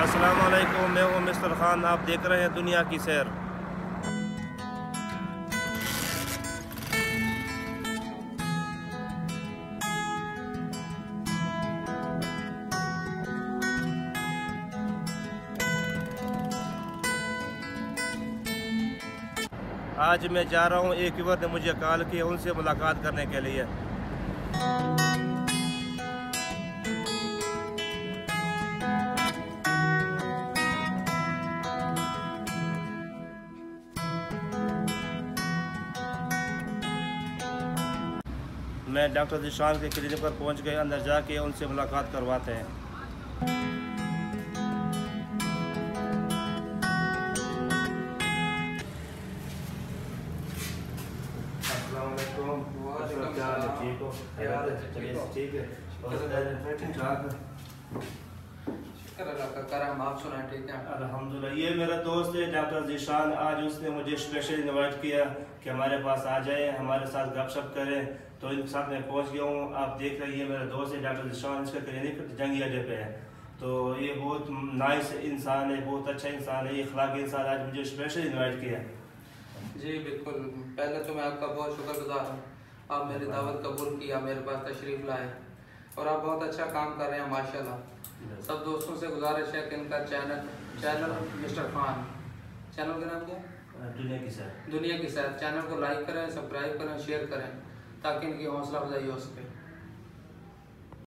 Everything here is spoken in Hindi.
असलकुम मैं हूँ मिस्टर ख़ान, आप देख रहे हैं दुनिया की सैर। आज मैं जा रहा हूँ एक युवक ने मुझे कॉल किया उनसे मुलाकात करने के लिए। मैं डॉक्टर दिशान के क्लिनिक पर पहुँच गए अंदर जाके उनसे मुलाकात करवाते हैं। ठीक है? अल्हम्दुलिल्लाह ये मेरा दोस्त है डॉक्टर जीशान। आज उसने मुझे स्पेशल इनवाइट किया कि हमारे पास आ जाए हमारे साथ गपशप करें। तो इनके साथ मैं पहुँच गया हूँ। आप देख रहे हैं ये मेरा दोस्त है डॉक्टर जीशान। इसका क्लिनिक जंगी अड्डे पे है। तो ये बहुत नाइस इंसान है बहुत अच्छा इंसान है ये अखलाक इंसान आज मुझे स्पेशल इन्वाइट किया। जी बिल्कुल। पहले तो मैं आपका बहुत शुक्रगुजार हूँ। आप मेरी दावत कबूल किया मेरे पास तशरीफ़ लाए। और आप बहुत अच्छा काम कर रहे हैं माशाल्लाह। सब दोस्तों से गुजारिश है कि इनका channel channel mister Khan channel का नाम क्या? दुनिया की सर। दुनिया की सैर। चैनल को लाइक करें सब्सक्राइब करें शेयर करें ताकि इनकी हौसला अफजाई हो सके।